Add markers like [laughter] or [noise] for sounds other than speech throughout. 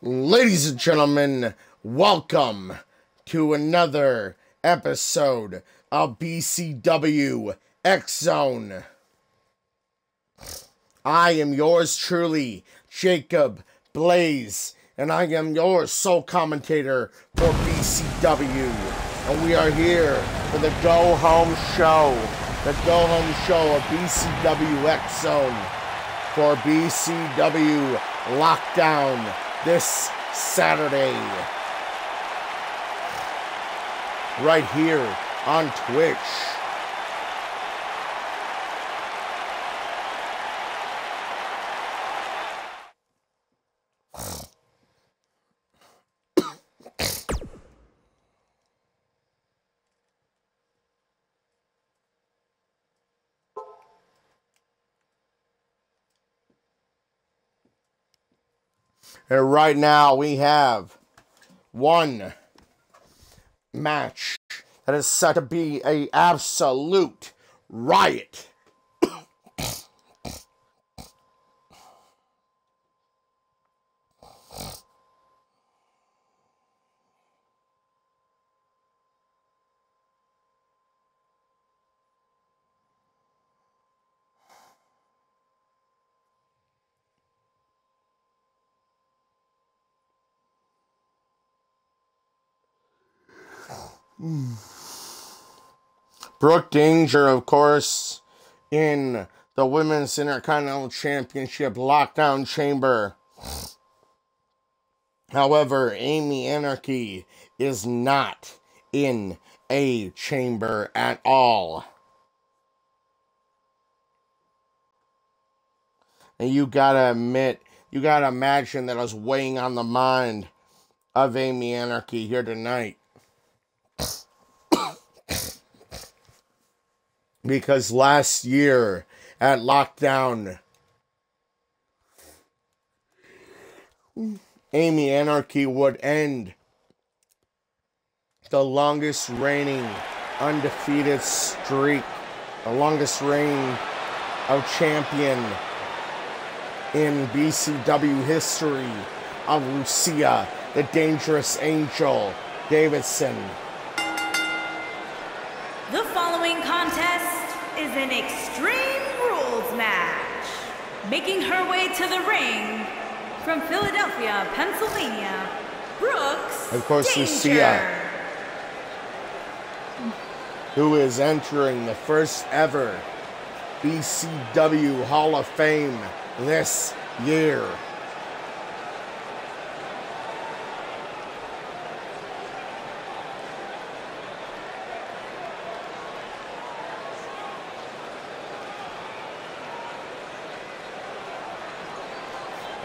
Ladies and gentlemen, welcome to another episode of BCW X Zone. I am yours truly, Jacob Blaze, and I am your sole commentator for BCW. And we are here for the Go Home Show, the Go Home Show of BCW X Zone for BCW Lockdown this Saturday. Right here on Twitch. And right now we have one match that is set to be a absolute riot. Brooke Danger, of course, in the Women's Intercontinental Championship Lockdown Chamber. However, Amy Anarchy is not in a chamber at all. And you gotta admit, you gotta imagine that I was weighing on the mind of Amy Anarchy here tonight. Because last year at lockdown, Amy Anarchy would end the longest reigning undefeated streak, the longest reign of champion in BCW history of Lucia, the Dangerous Angel Davidson. The following contest is an Extreme Rules match. Making her way to the ring from Philadelphia, Pennsylvania, Brooks. Of course, uh, Danger. Lucia. who is entering the first ever BCW Hall of Fame this year.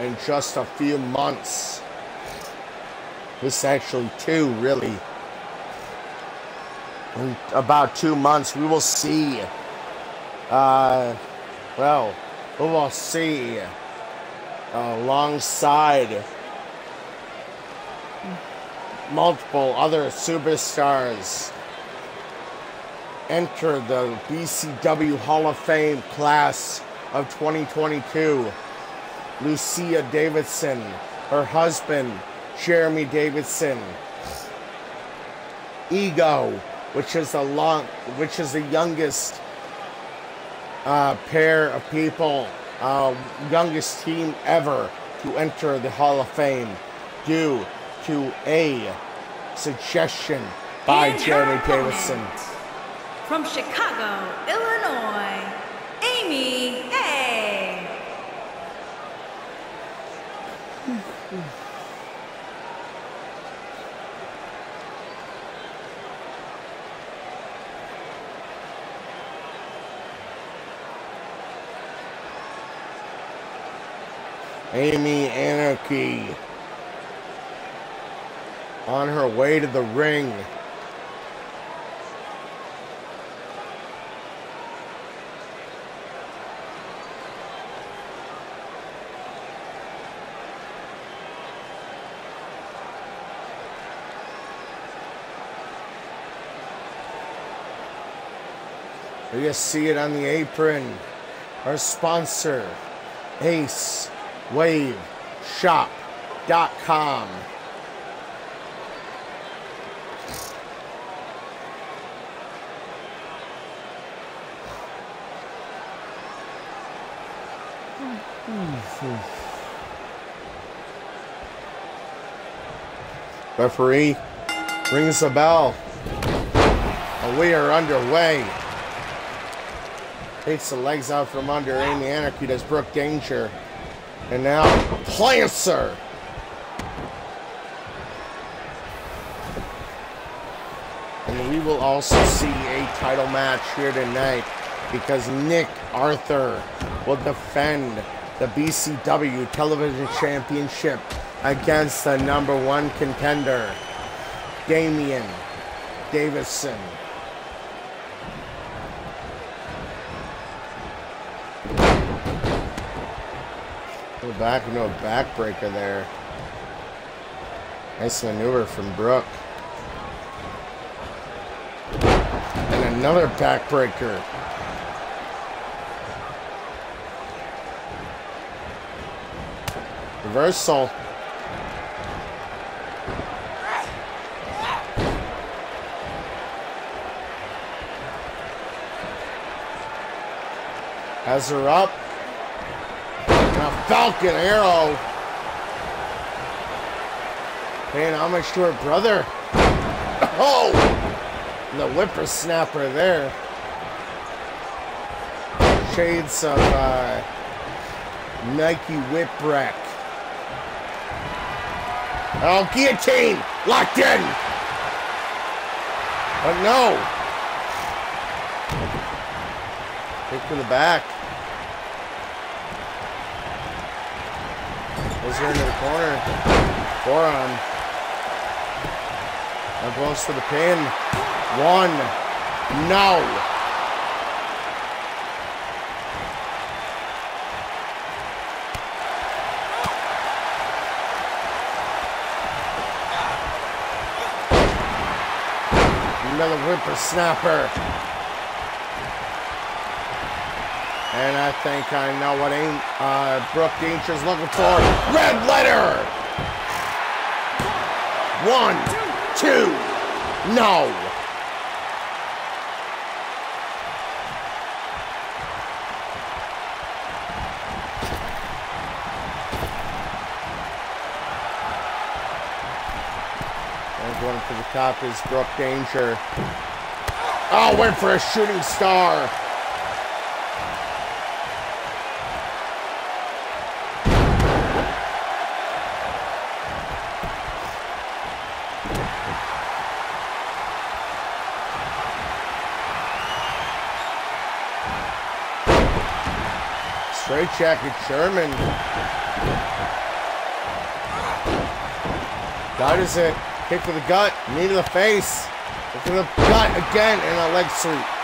In just a few months. This actually two, really in about two months, we will see. Uh, well, we will see alongside multiple other superstars enter the BCW Hall of Fame class of 2022. Lucia Davidson, her husband, Jeremy Davidson, Ego, which is the long, which is the youngest uh, pair of people, uh, youngest team ever to enter the Hall of Fame, due to a suggestion by Jeremy Davidson. From Chicago, Illinois, Amy A. Amy Anarchy on her way to the ring. You see it on the apron. Our sponsor, Ace Wave Shop Network.com. Referee rings the bell. And we are underway. Takes the legs out from under Amy Anarchy. Does Brooke Danger. And now plancha. And we will also see a title match here tonight because Nick Arthur will defend the BCW Television Championship against the number one contender, Damian Davidson. Go back into a backbreaker there. Nice maneuver from Brooke. And another backbreaker. Reversal. Her up. Falcon Arrow. Paying homage to her brother. [coughs] Oh! The whippersnapper there. Shades of uh, Mikey Whipwreck. Oh, guillotine! Locked in! But no! Kick to the back. Goes into the corner. Forearm. Now goes for the pin. One. No. Another whippersnapper. And I think I know what ain't uh, Brooke Danger's looking for. Red letter. One, two, no. And going for the top is Brooke Danger. Oh, went for a shooting star. Straight jacket German. That is it. Kick to the gut, knee to the face. Kick to the gut again, and a leg sweep.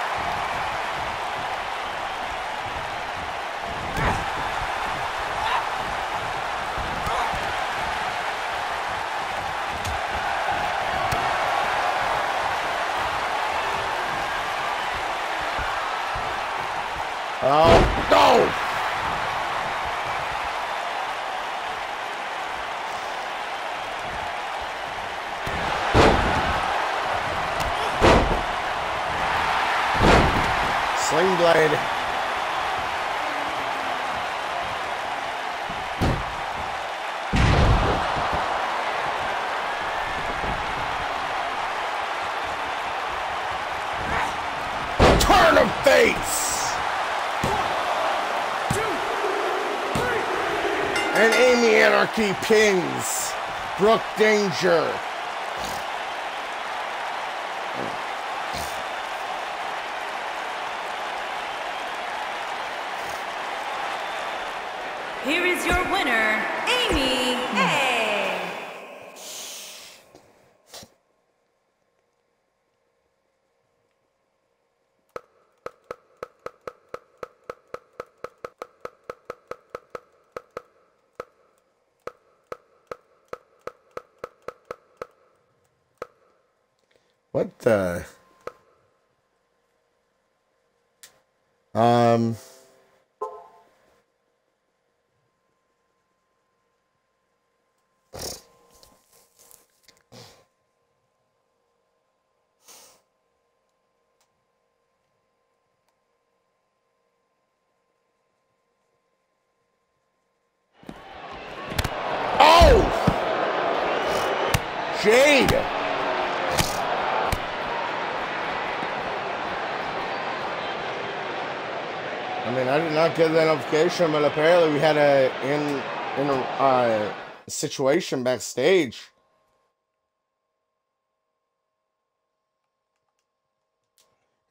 Anarchy pins Brooke Danger. Here is your winner, Amy A. What the? Um. Jade. I mean, I did not get that notification, but apparently we had a in in a uh, situation backstage.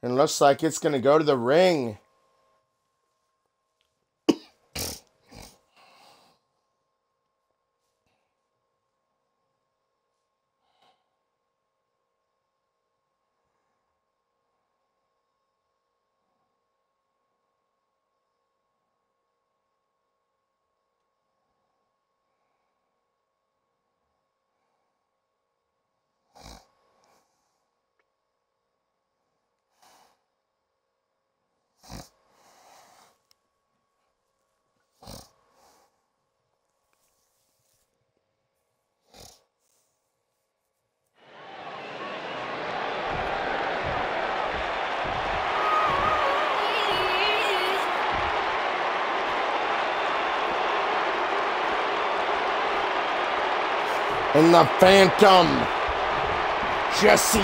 And looks like it's gonna go to the ring. The Phantom, Jessie,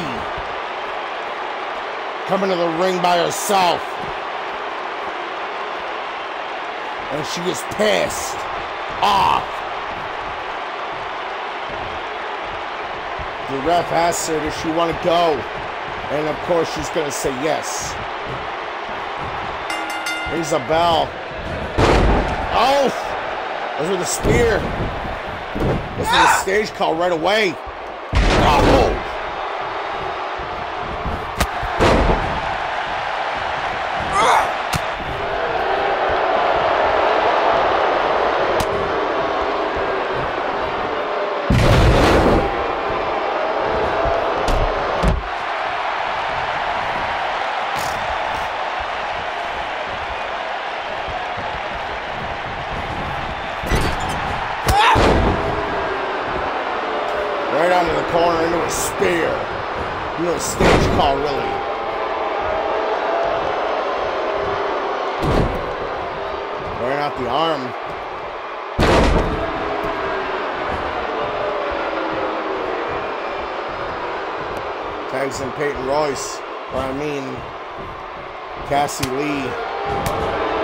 coming to the ring by herself. And she is pissed off. The ref asks her, does she want to go? And of course, she's going to say yes. Here's oh, a bell. Oh! Those with the spear. Is a stage call right away. Cassie Lee.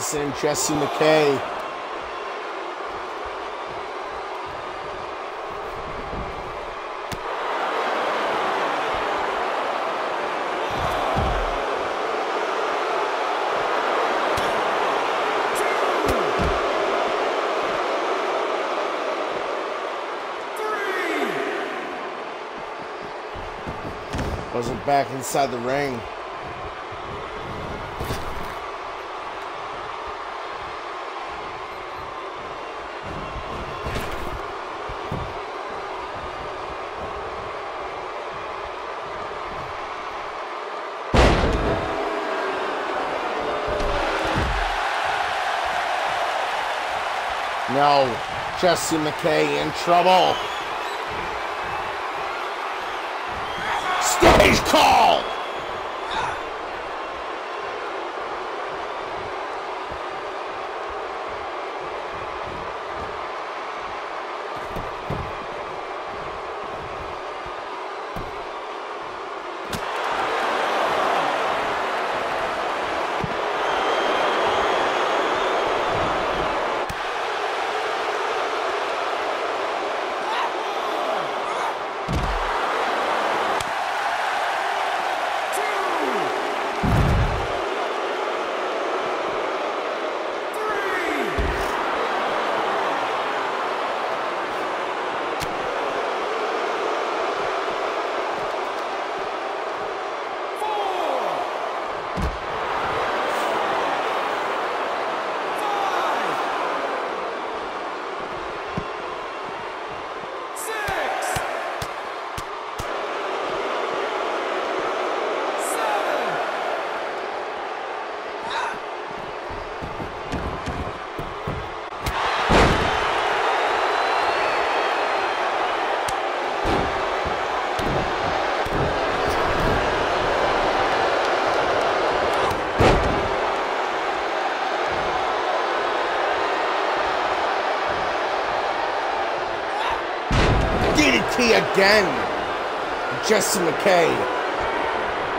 In Jesse McKay. Wasn't back inside the ring. Jesse McKay in trouble. Stage call! DDT again. Jesse McKay.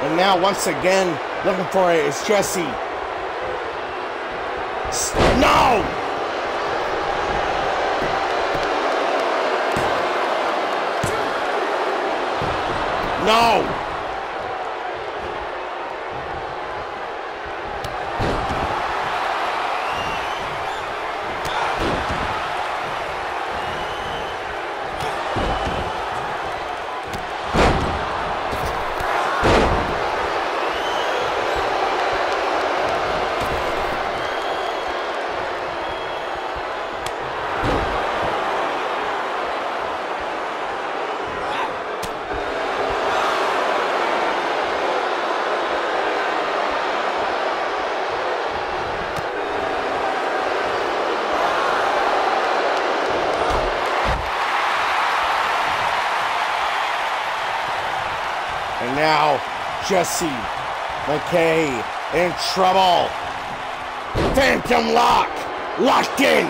And now once again, looking for it is Jesse. No! No! And now, Jesse McKay in trouble. Phantom lock, locked in.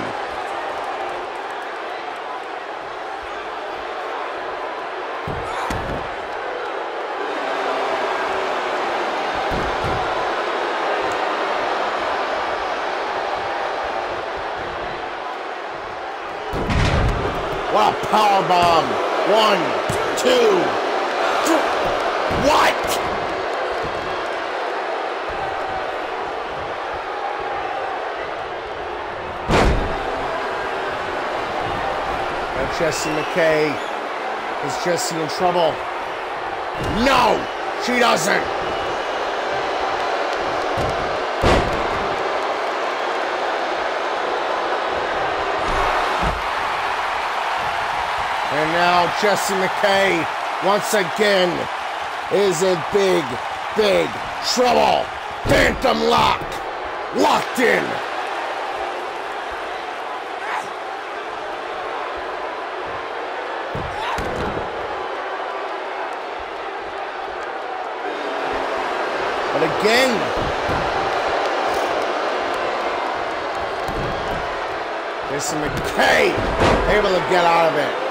What a power bomb. One, two, three. What? Jesse McKay. Is Jesse in trouble? No, she doesn't. And now Jesse McKay once again is in big, big trouble. Phantom lock, locked in. But again, McKay able to get out of it.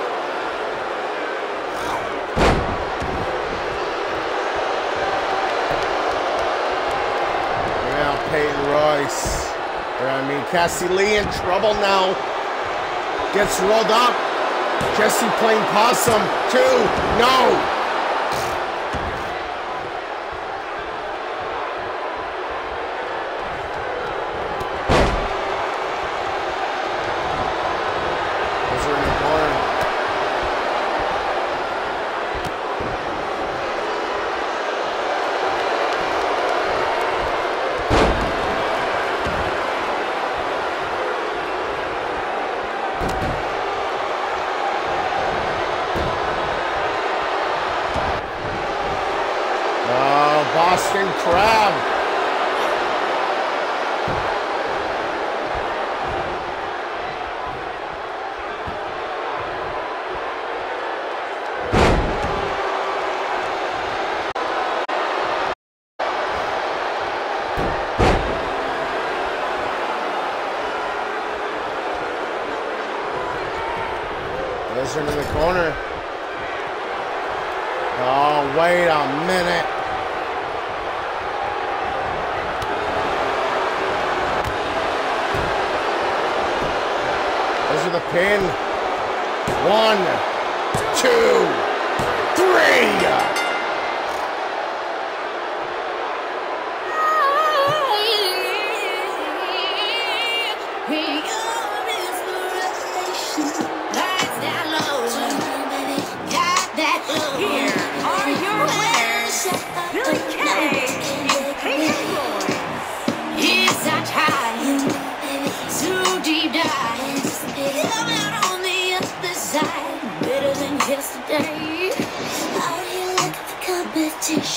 Peyton Royce. Or, I mean, Cassie Lee in trouble now. Gets rolled up. Jesse playing possum. Two. No.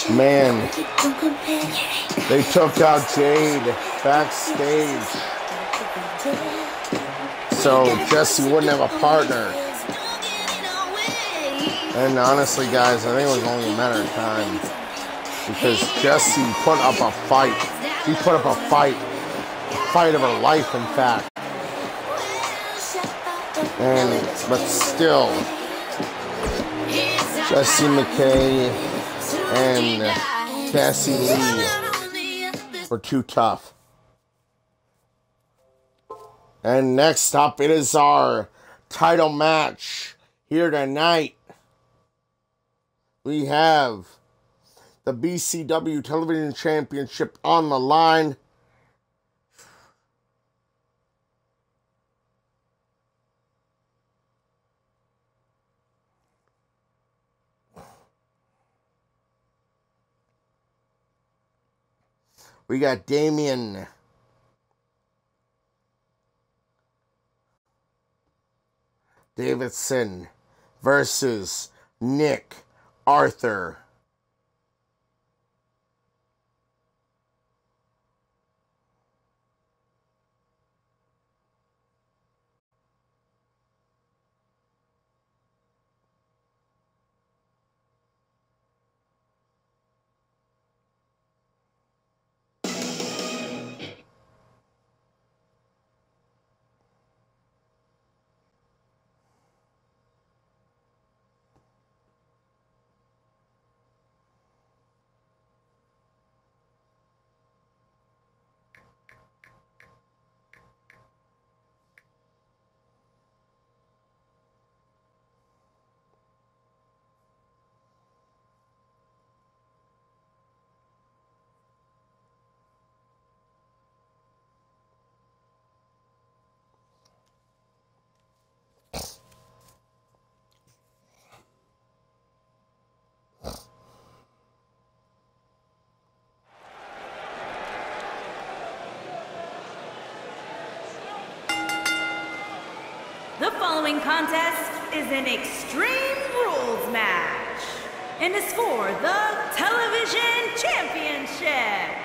Man. They took out Jade backstage so Jesse wouldn't have a partner. And honestly, guys, I think it was only a matter of time because Jesse put up a fight. She put up a fight, fight of her life, in fact. And but still, Jesse McKay and Cassie Lee were too tough. And next up, it is our title match here tonight. We have the BCW Television Championship on the line. We got Damien Davidson versus Nick Arthur. Following contest is an Extreme Rules match and is for the Television Championship.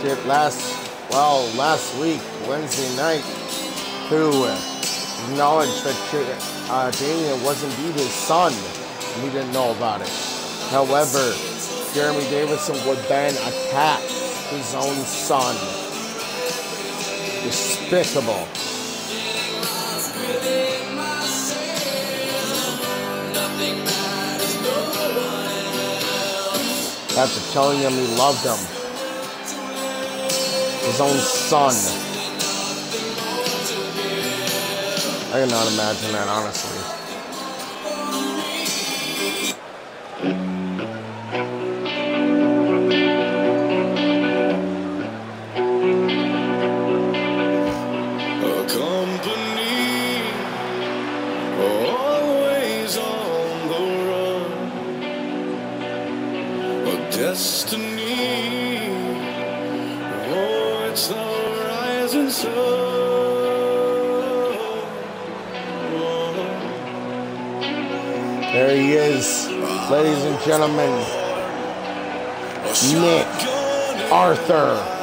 Acknowledged it last well last week Wednesday night, who acknowledged that uh, was indeed his son, We didn't know about it. However, Jeremy Davidson would then attack his own son despicable. After telling him he loved him, his own son. I cannot imagine that, honestly. A company always on the run. A destiny. There he is, ladies and gentlemen. Nick Arthur.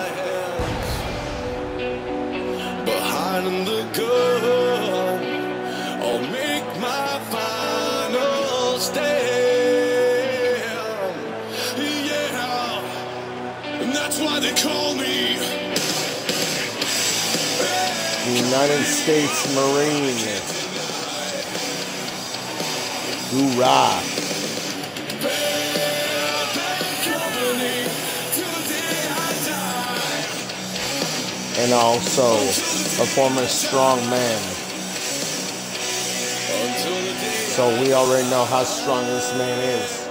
United States Marine. Hoorah. And also a former strong man. So we already know how strong this man is.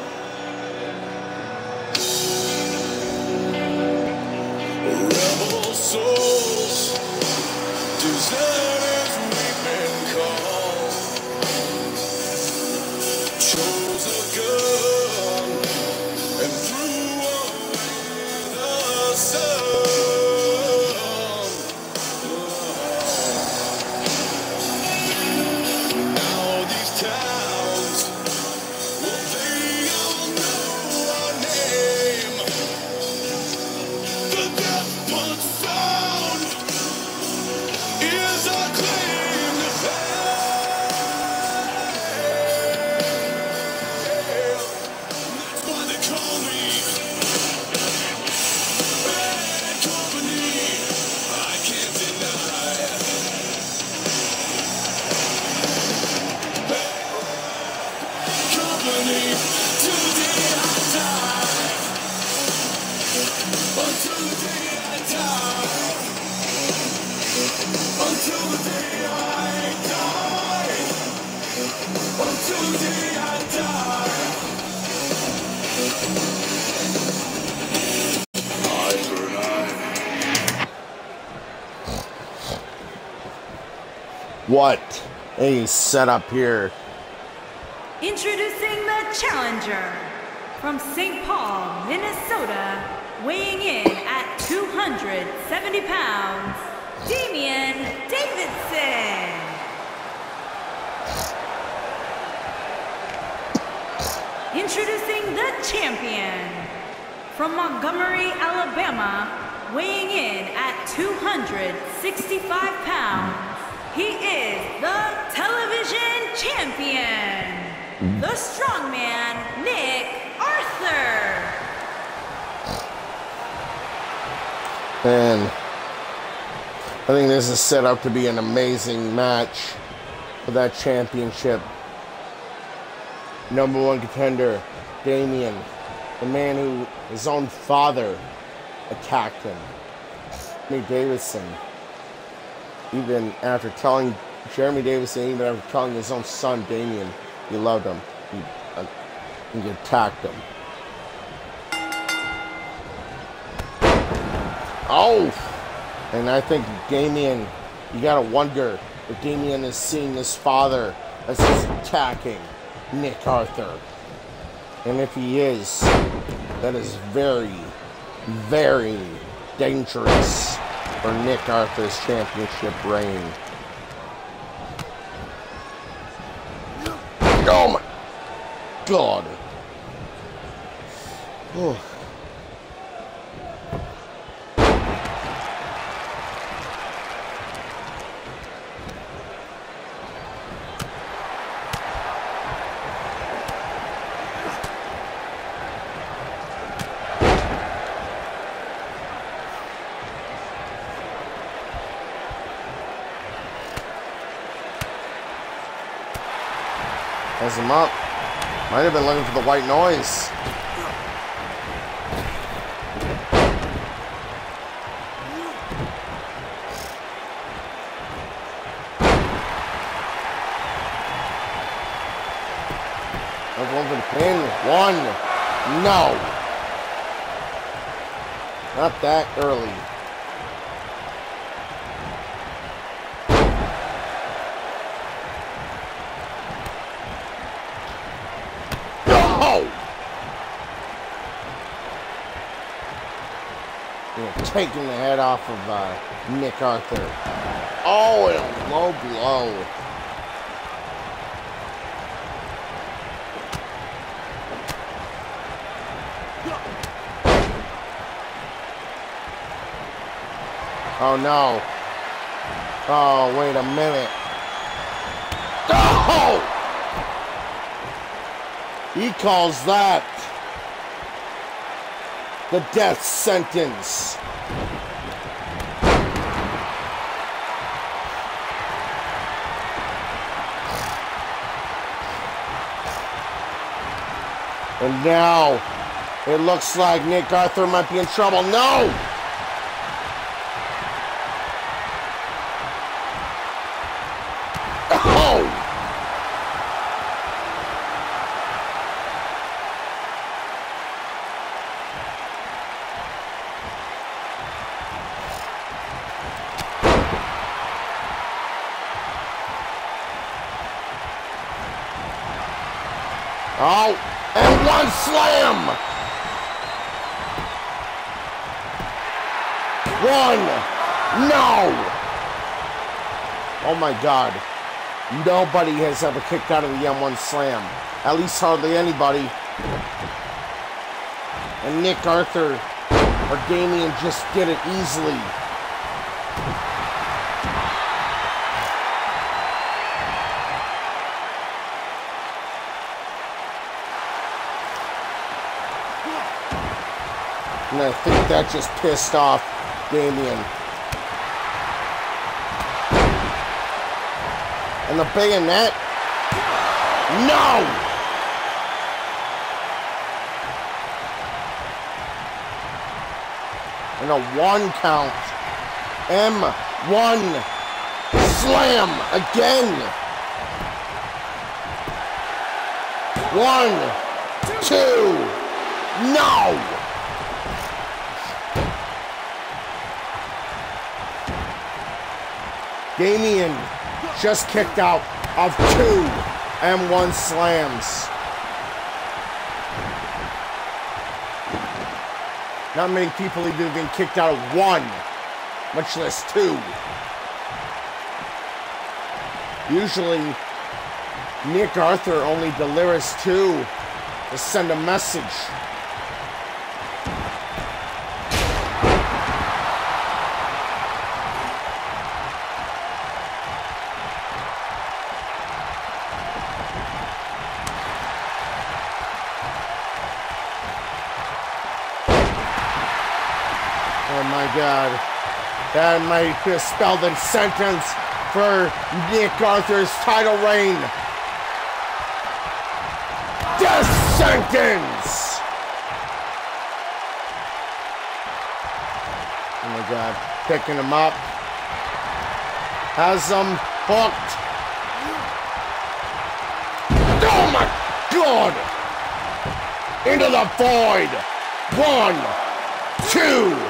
A setup here. Introducing the challenger from St. Paul, Minnesota, weighing in at 270 pounds, Damian Davidson. Introducing the champion from Montgomery, Alabama, weighing in at 265 pounds. He is the television champion, the strongman Nick Arthur. And I think this is set up to be an amazing match for that championship. Number one contender, Damien, the man who his own father attacked him. Jeremy Davidson, even after telling Jeremy Davidson, even after telling his own son Damien he loved him, he, uh, he attacked him. Oh! And I think Damien, you gotta wonder if Damien is seeing his father as he's attacking Nick Arthur. And if he is, that is very, very dangerous for Nick Arthur's championship reign. Oh my god. Oh. Has him up. Might have been looking for the white noise. They're going for the pin. One. No. Not that early. No! Yeah, taking the head off of uh, Nick Arthur. Oh, and a low blow. Oh no. Oh, wait a minute. Oh! He calls that the death sentence. And now, it looks like Nick Arthur might be in trouble. No! My god. Nobody has ever kicked out of the M1 slam. At least hardly anybody. And Nick Arthur or Damian just did it easily. And I think that just pissed off Damian. And the bayonet? No! And a one count. M1 slam again. One, two, no! Damian just kicked out of two M1 slams. Not many people have even been kicked out of one, much less two. Usually, Nick Arthur only delivers two to send a message. God. That might spell the sentence for Nick Arthur's title reign. Death sentence! Oh my god. Picking him up. Has him hooked. Oh my god! Into the void! One, two,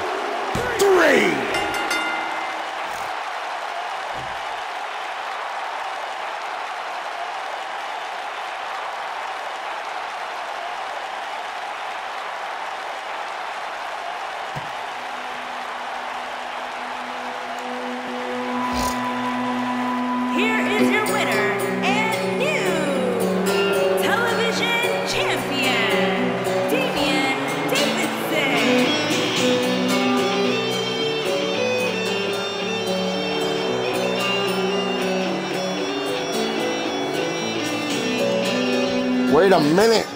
a minute.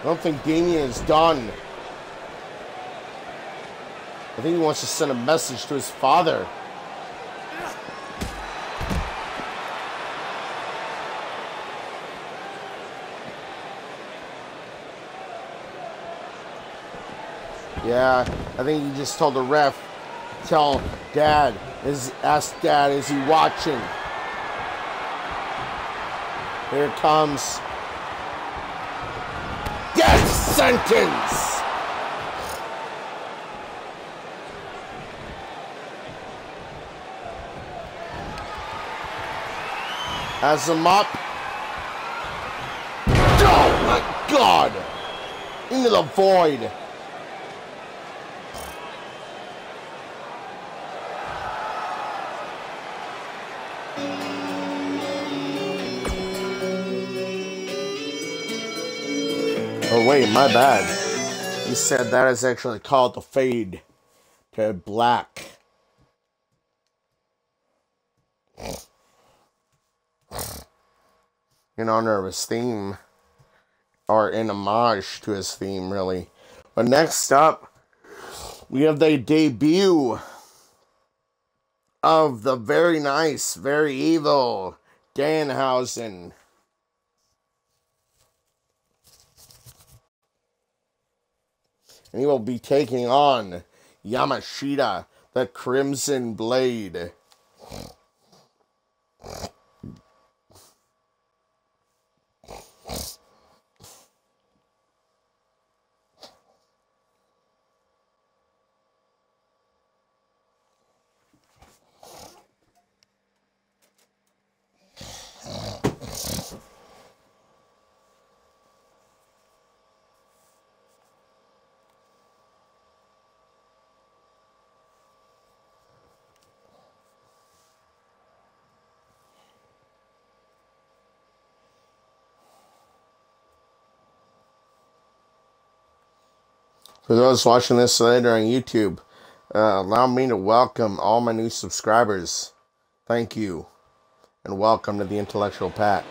I don't think Damian is done. I think he wants to send a message to his father. Yeah, I think he just told the ref, tell dad, is ask dad, is he watching? Here comes. Death sentence! Has him up. Oh my god! Into the void. Oh wait, my bad. You said that is actually called the fade to black. In honor of his theme. Or in homage to his theme, really. But next up, we have the debut of the very nice, very evil Danhausen. And he will be taking on Yamashita, the Crimson Blade. For those watching this later on YouTube, uh, allow me to welcome all my new subscribers. Thank you, and welcome to the Intellectual Pack.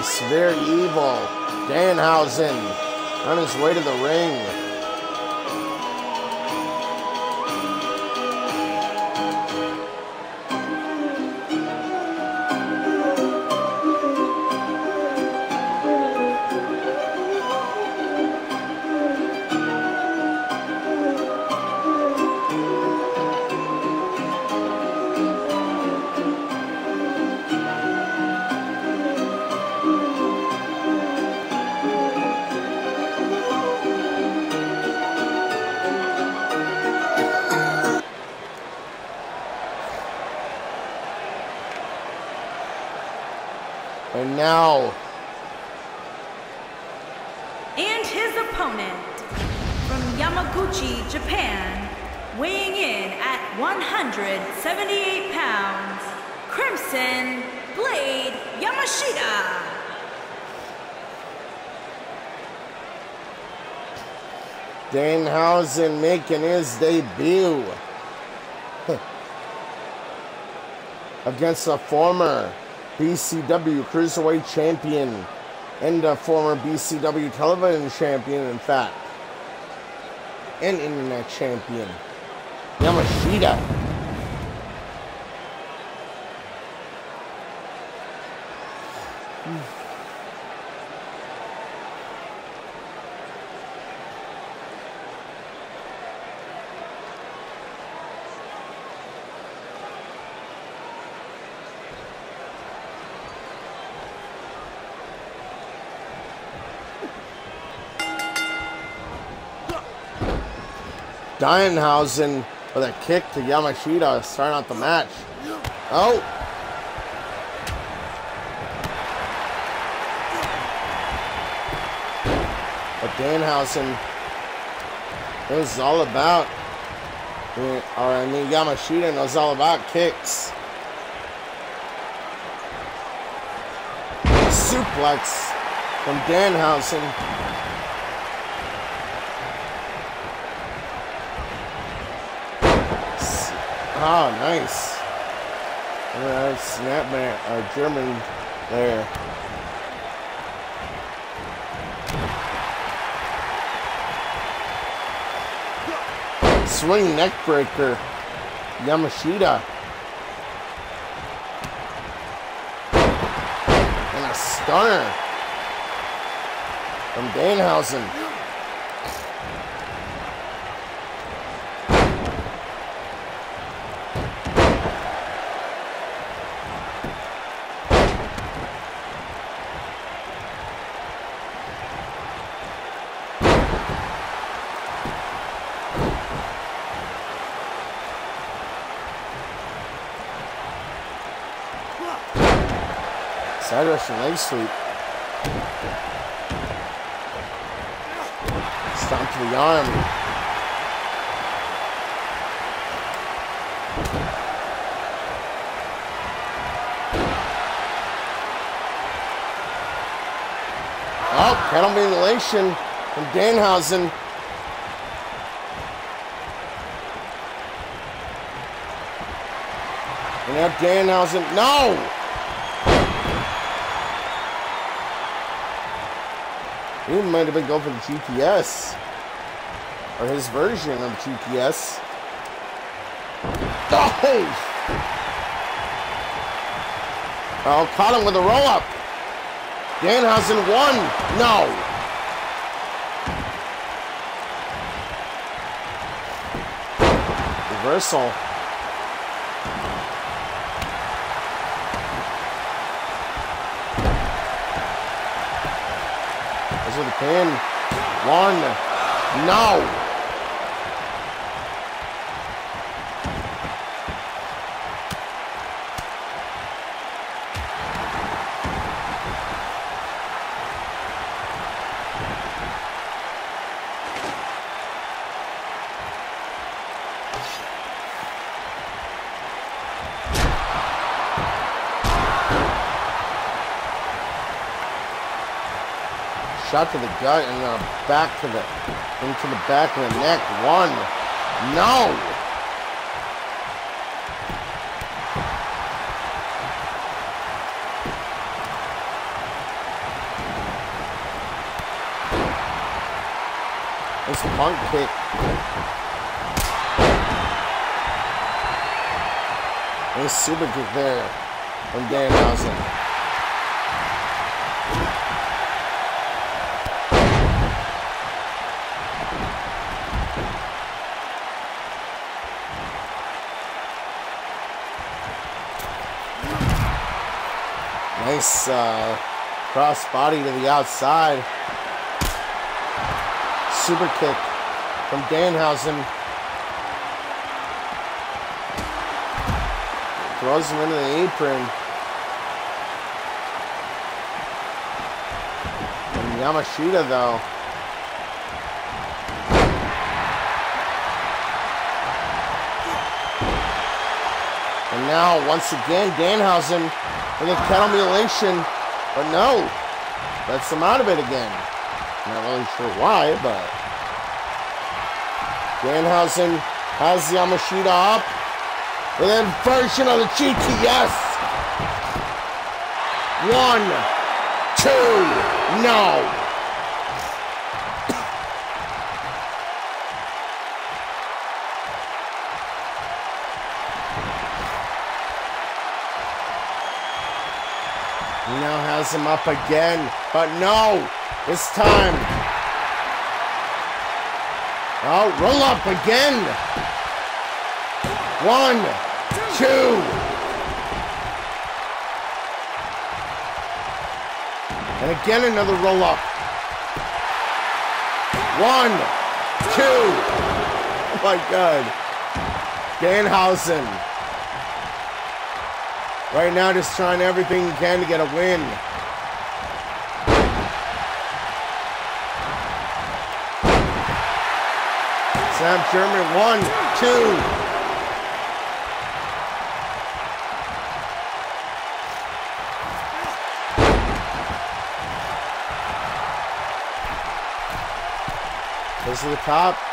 Very nice, very evil Danhausen on his way to the ring. 178 pounds, Crimson Blade Yamashita. Danhausen making his debut [laughs] against a former BCW Cruiserweight Champion and a former BCW Television Champion, in fact, and Internet Champion, Yamashita. Danhausen with a kick to Yamashita starting out the match. Oh! But Danhausen knows all about, or I mean Yamashita knows all about kicks. Suplex from Danhausen. Oh, nice. Uh, snapback, uh, German there. Swing neck breaker, Yamashita. And a stunner from Danhausen. Side Russian leg sweep. Stomp to the arm. Oh, kettle mutilation from Danhausen. And now Danhausen. No! He might have been going for the GTS. Or his version of GTS. Oh! Oh, caught him with a roll up. Danhausen won. No. Reversal. This is the Shot to the gut and uh, back to the into the back of the neck. One. No. This punk kick. Nice super kick there from Danhausen. Nice uh, cross body to the outside. Super kick from Danhausen. Throws him into the apron. And Yamashita though. And now, once again, Danhausen a kettle mutilation, but no, lets them out of it again. Not really sure why, but Danhausen has Yamashita up with a version of the GTS. One, two, no. Him up again, but no, this time. Oh, roll up again. One, two. And again another roll up. One, two. Oh my God. Danhausen. Right now just trying everything he can to get a win. Sam Sherman, one, two. Goes to the top.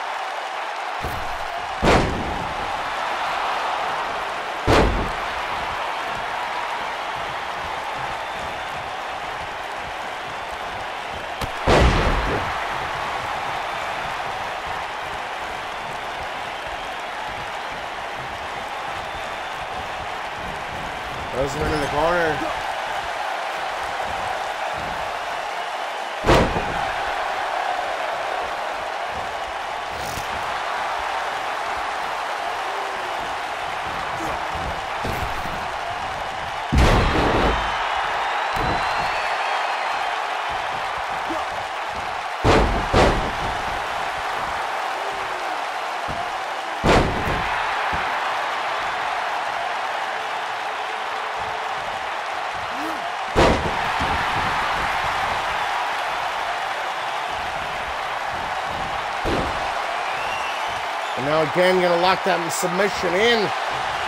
now again, gonna lock that submission in.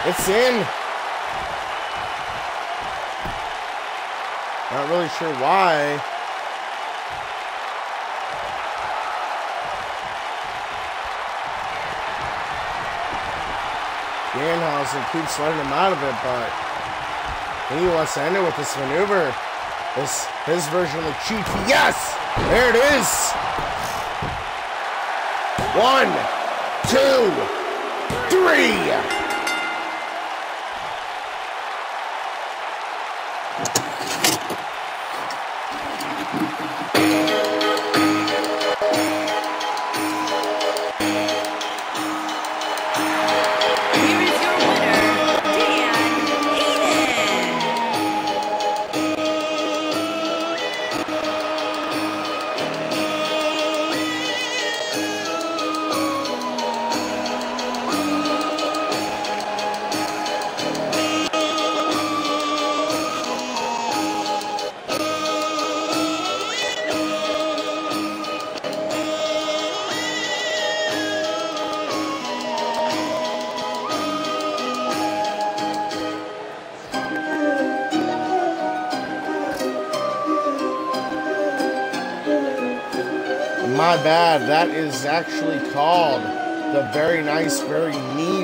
It's in. Not really sure why. Danhausen keeps letting him out of it, but he wants to end it with this maneuver. This his version of the cheat. Yes! There it is! One two, three. actually called the very nice, very neat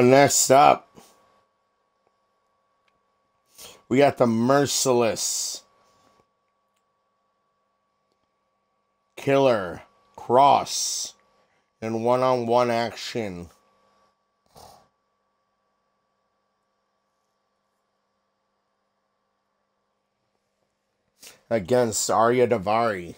Well, next up, we got the merciless Killer Kross in one on one action. Against Arya Daivari.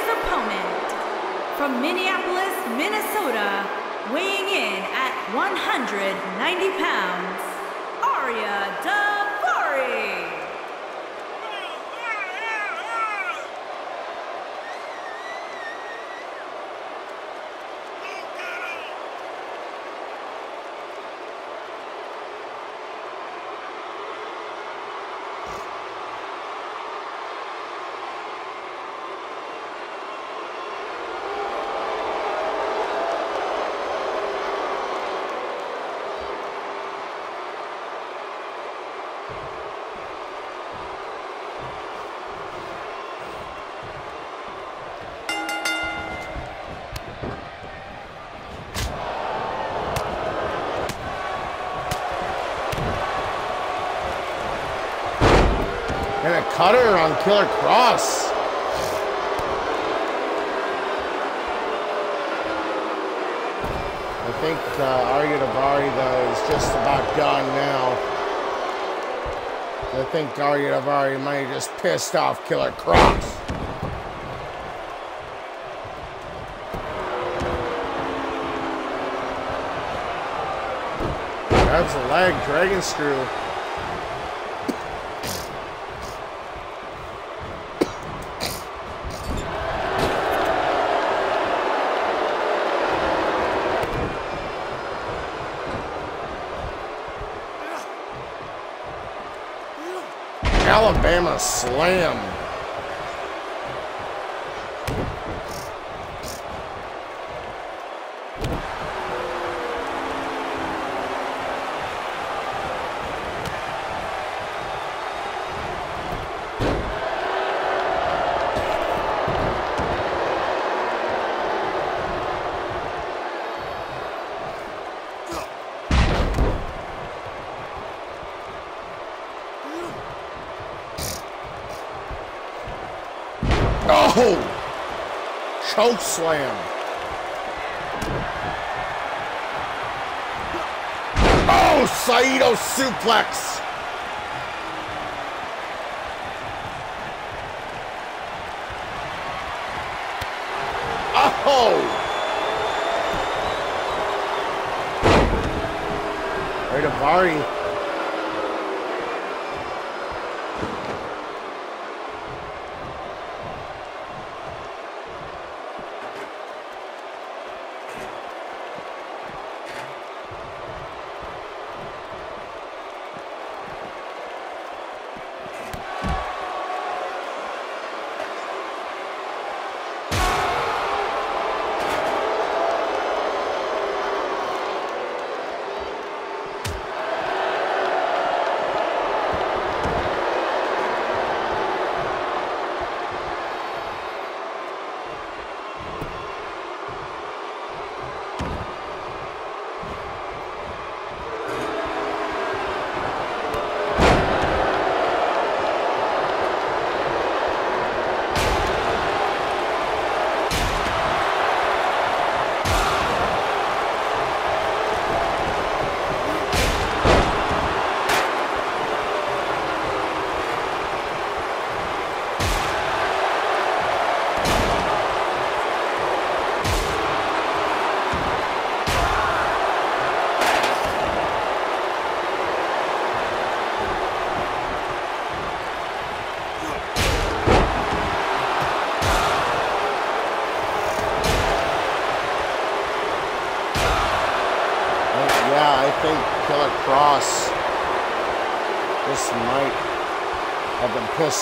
his opponent. From Minneapolis, Minnesota, weighing in at 190 pounds, Aria Doug. Killer Kross. I think uh, Arya Daivari, though, is just about done now. I think Arya Daivari might have just pissed off Killer Kross. That's a leg, Dragon Screw. Alabama Slam. Choke slam. Oh, Saito suplex. Oh! Right, Avari.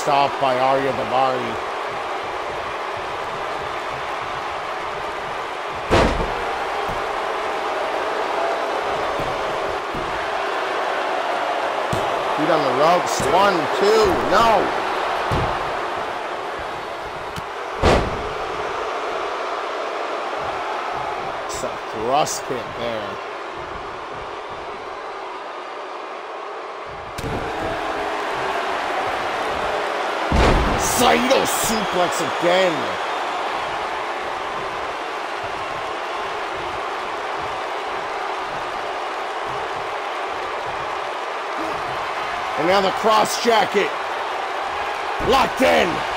Off by Arya Daivari. Feet on the ropes. One, two, no. It's a thrust kick there. Saito suplex again. And now the cross jacket. Locked in.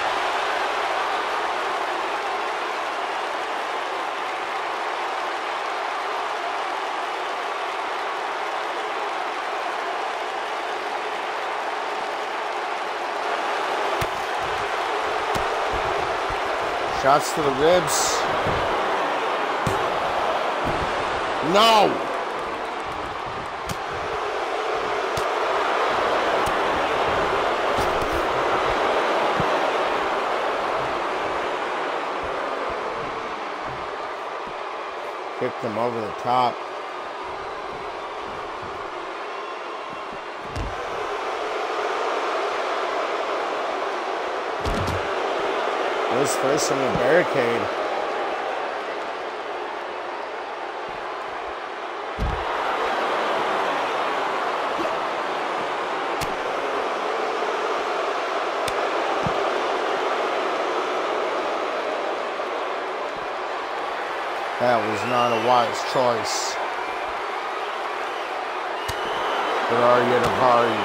Shots to the ribs. No! Kicked him over the top. Was first on the barricade. That was not a wise choice. But Arya Daivari,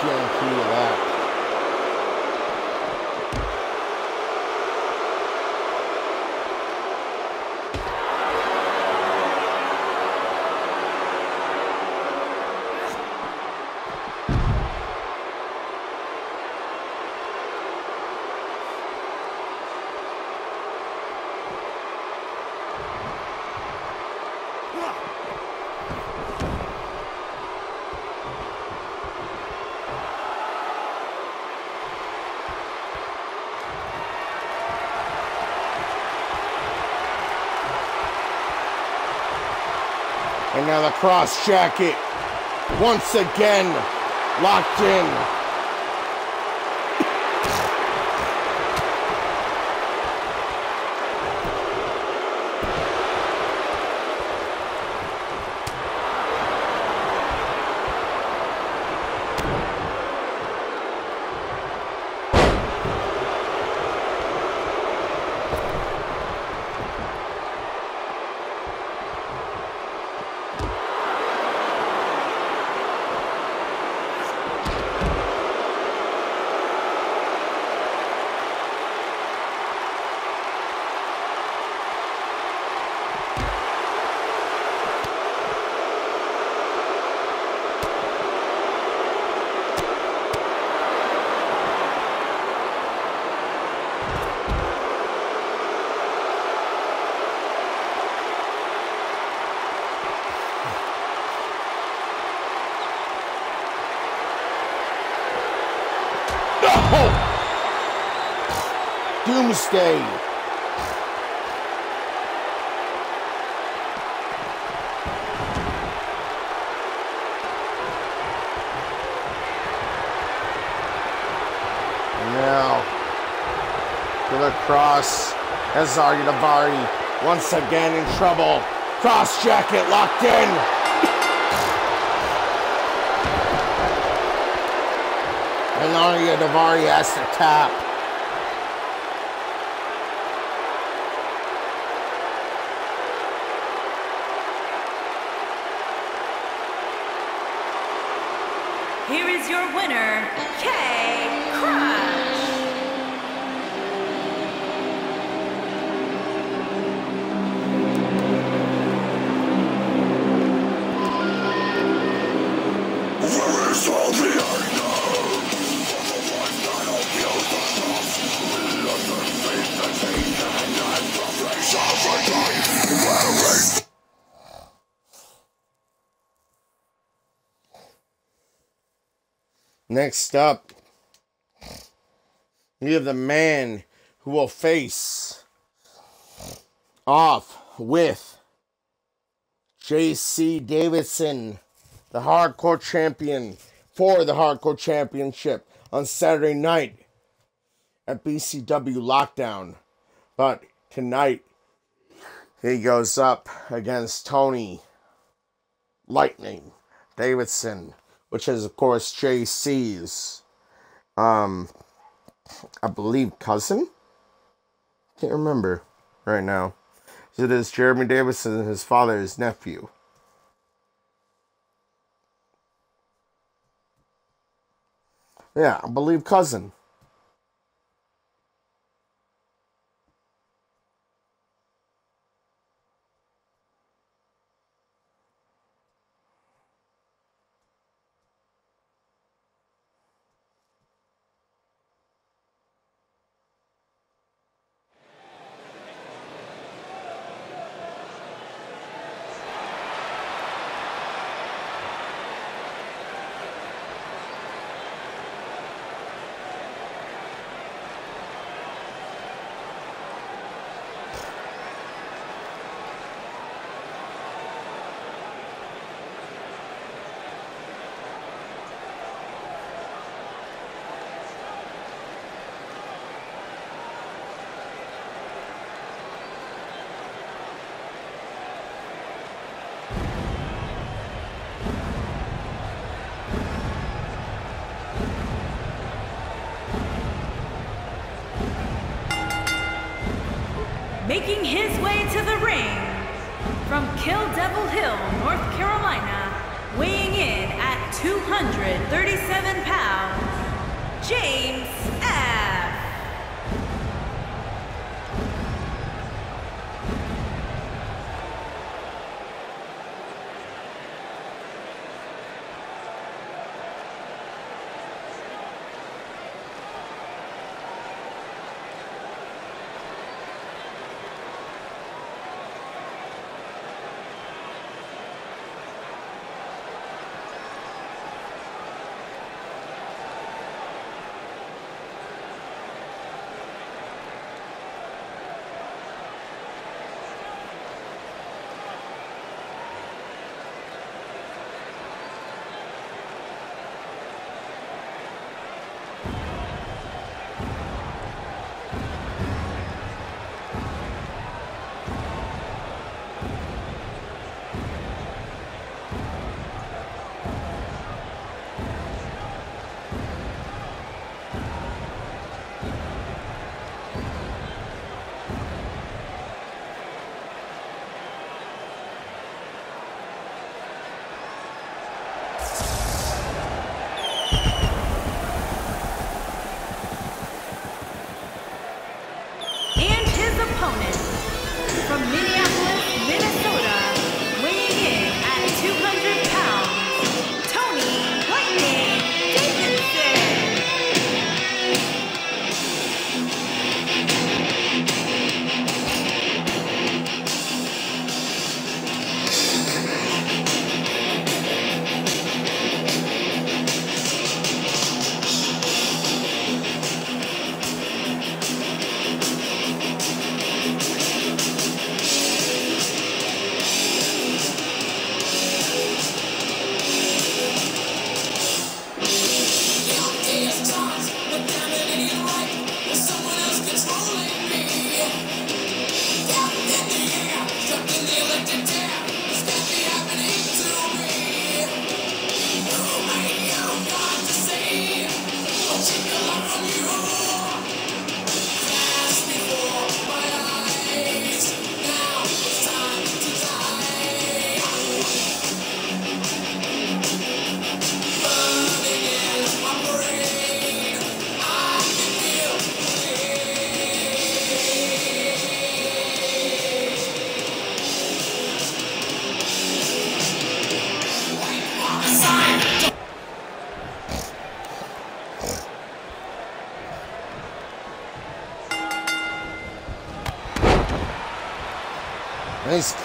again, key to guarantee that. Cross jacket once again locked in. Doomsday. Now, to the cross. Ezari Davari once again in trouble. Cross jacket locked in. And Arya Daivari has to tap. Next up, we have the man who will face off with JC Davidson, the hardcore champion for the hardcore championship on Saturday night at BCW Lockdown. But tonight, he goes up against Tony Lightning Davidson, which is, of course, JC's, um, I believe, cousin? Can't remember right now. So It is Jeremy Davidson and his father's nephew. Yeah, I believe cousin. Making his way to the ring from Kill Devil Hill, North Carolina, weighing in at 237 pounds, James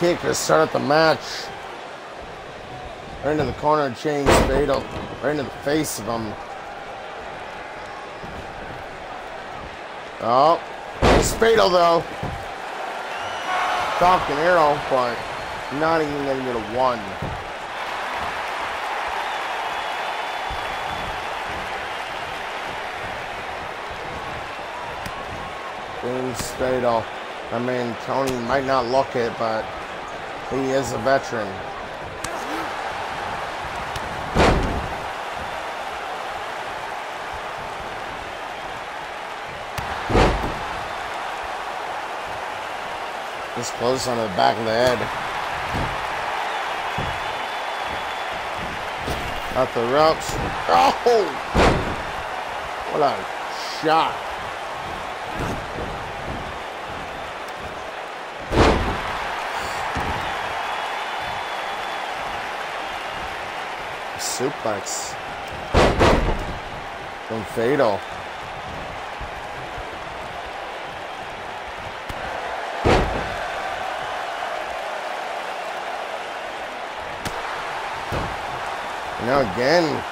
kick to start the match. Right into the corner of James Fatal. Right into the face of him. Oh. Nice Fatal though. Falcon arrow, but not even gonna get a one. James Fatal. I mean, Tony might not look it, but he is a veteran. Just close on the back of the head. Out the ropes. Oh! What a shot. Suplex from Fatal. Now again.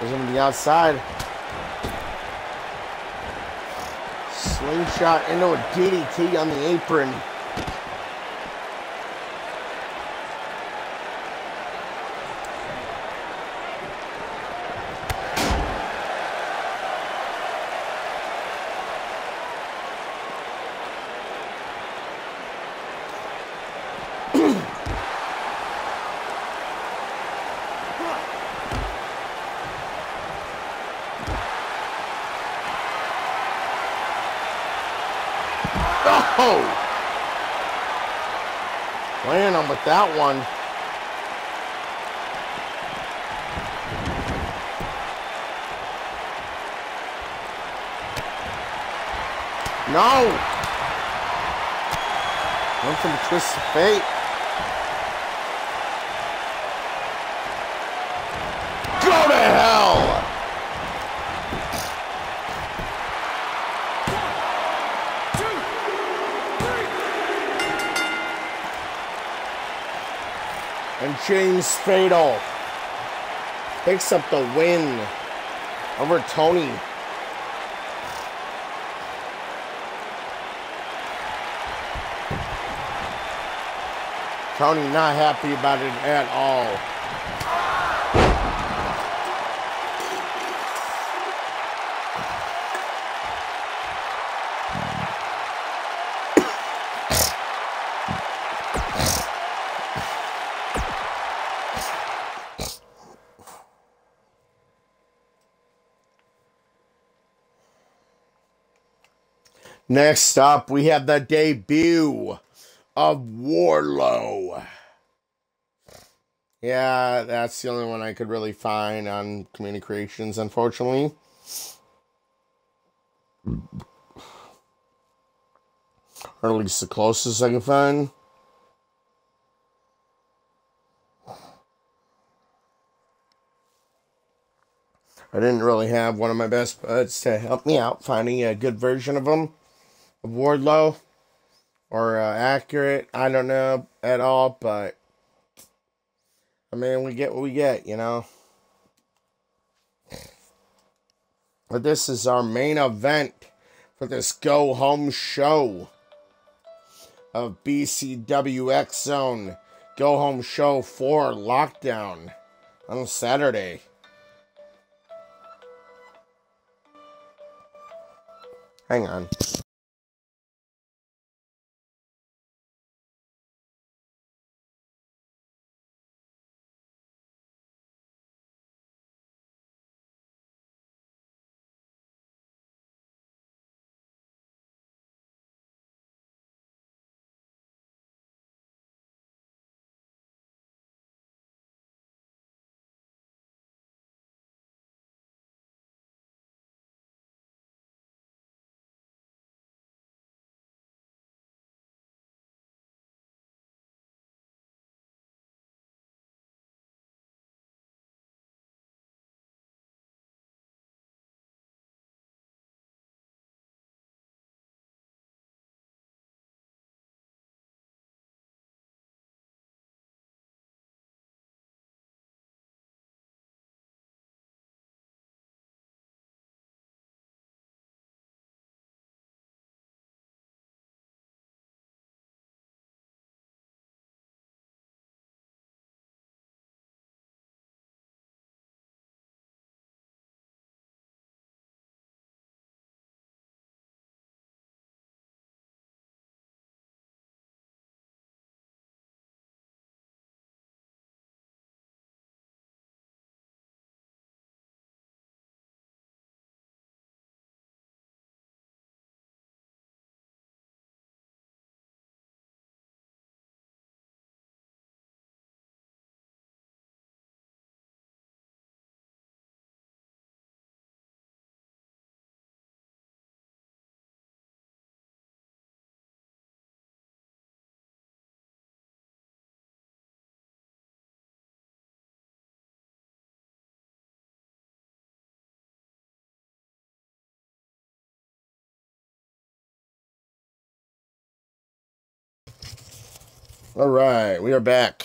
Goes into the outside. Slingshot into a DDT on the apron. Oh! Playing him with that one. No! Went from a twist of fate. And James Fatal picks up the win over Tony. Tony not happy about it at all. Next up, we have the debut of Wardlow. Yeah, that's the only one I could really find on Community Creations, unfortunately. Or at least the closest I can find. I didn't really have one of my best buds to help me out finding a good version of of Wardlow or uh, accurate. I don't know at all, but I mean, we get what we get, you know. But this is our main event for this go home show of BCWX Zone Go Home Show 4 Lockdown on Saturday. Hang on. All right, we are back.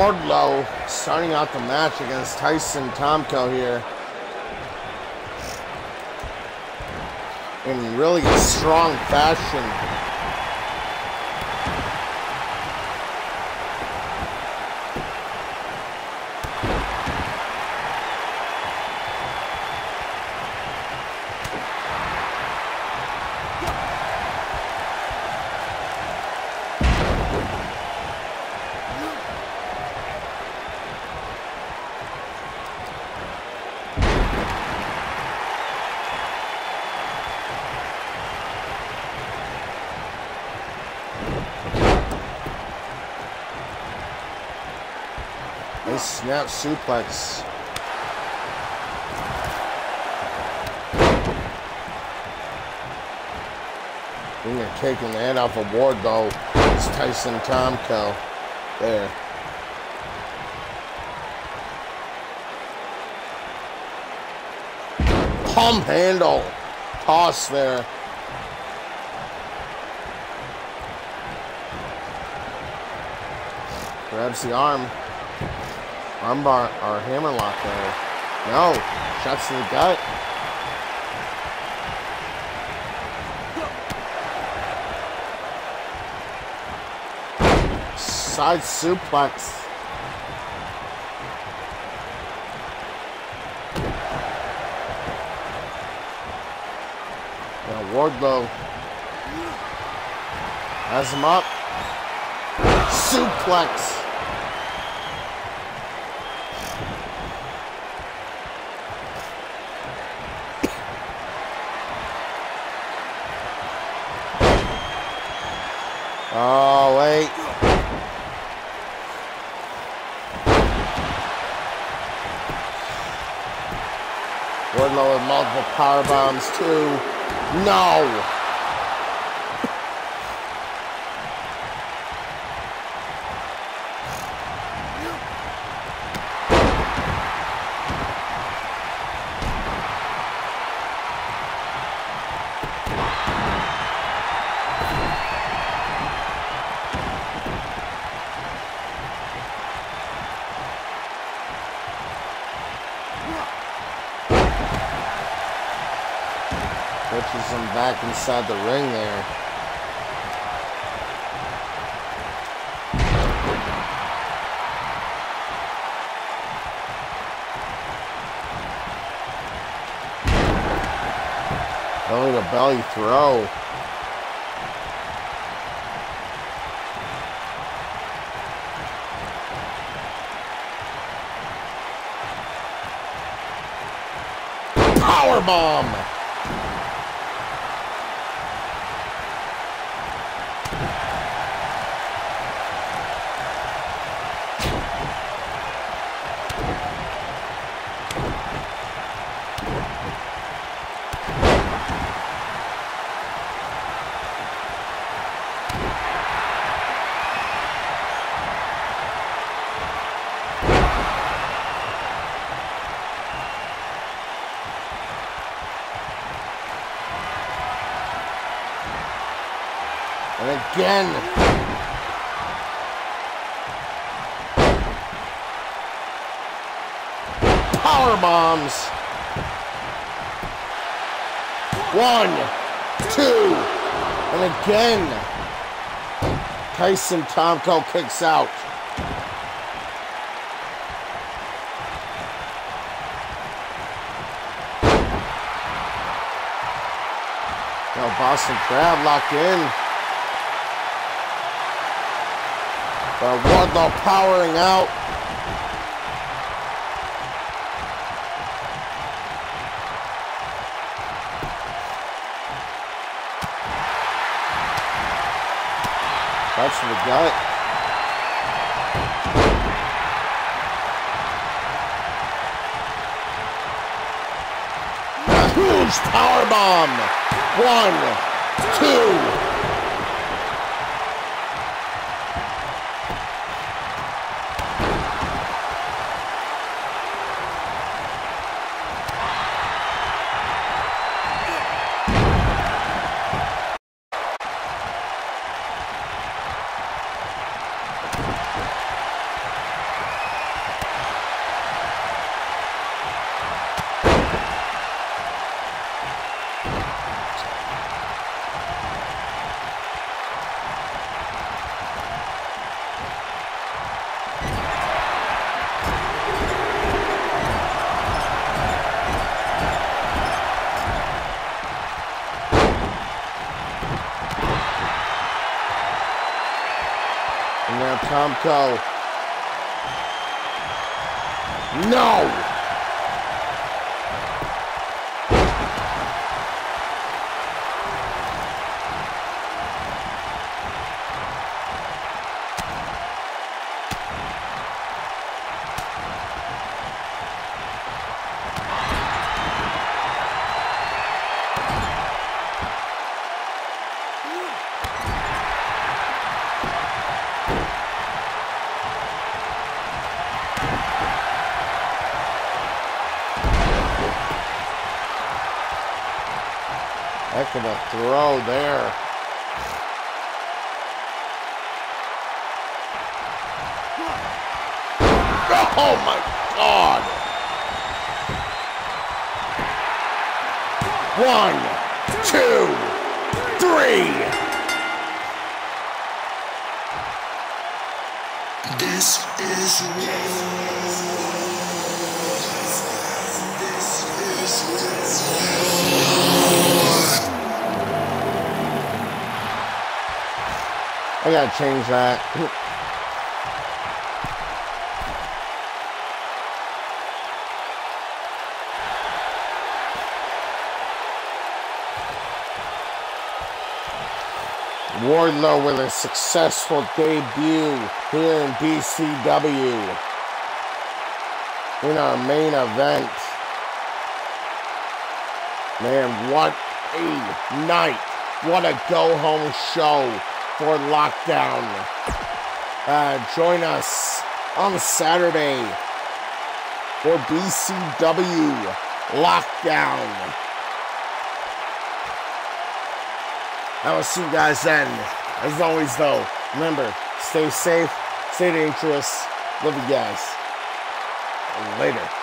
Wardlow starting out the match against Tyson Tomko here. In really strong fashion. Nice snap suplex. Being taking the head off of Wardlow is Tyson Tomko. There. Palm handle. Toss there. Grabs the arm. Armbar or hammerlock there. No. Shots to the gut. Side suplex. Now Wardlow has him up. Suplex. Oh, wait. Wardlow with multiple power bombs too. No. Pushes him back inside the ring there. Belly to belly throw. Power bomb. again. Power bombs. One, two, and again. Tyson Tomko kicks out. Now Boston Crab locked in. But Wardlow powering out. Bomb. One, two. Now No! Gotta change that. Wardlow with a successful debut here in BCW in our main event. Man, what a night. What a go home show for Lockdown. Uh, join us on Saturday for BCW Lockdown. I will see you guys then. As always, though, remember, stay safe, stay dangerous. Love you guys. Later.